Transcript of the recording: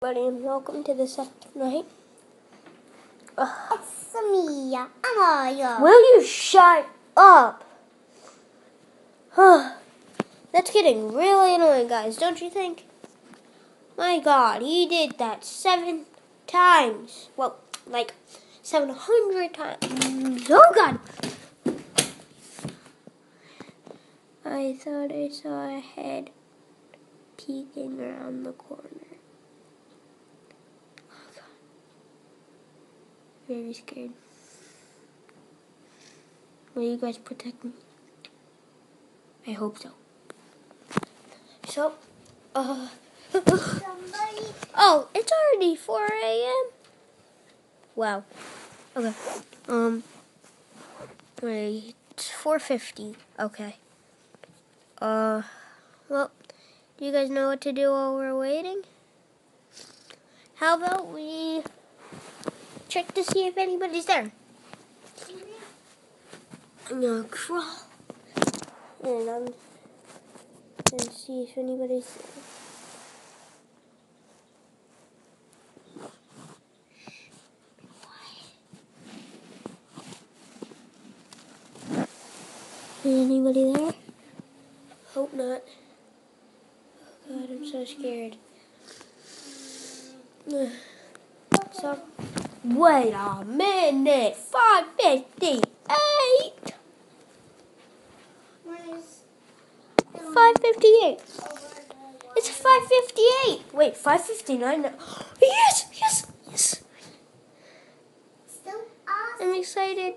Buddy, and welcome to the second night. Ugh. It's me, Amaya. Will you shut up? That's getting really annoying, guys, don't you think? My god, he did that seven times. Well, like 700 times. Mm, oh god! I thought I saw a head peeking around the corner. Oh god. Very scared. Will you guys protect me? I hope so. So, uh. Oh, it's already 4 a.m. Wow. Okay. Um. Wait. It's 4:50. Okay. Uh. Well, do you guys know what to do while we're waiting? How about we check to see if anybody's there? I'm gonna crawl. And um, I'm gonna see if anybody's anybody there? Hope not. Oh god, I'm so scared. So, wait a minute. 558. Where's 558. It's 558. Wait, 559. Yes, yes, yes. I'm excited.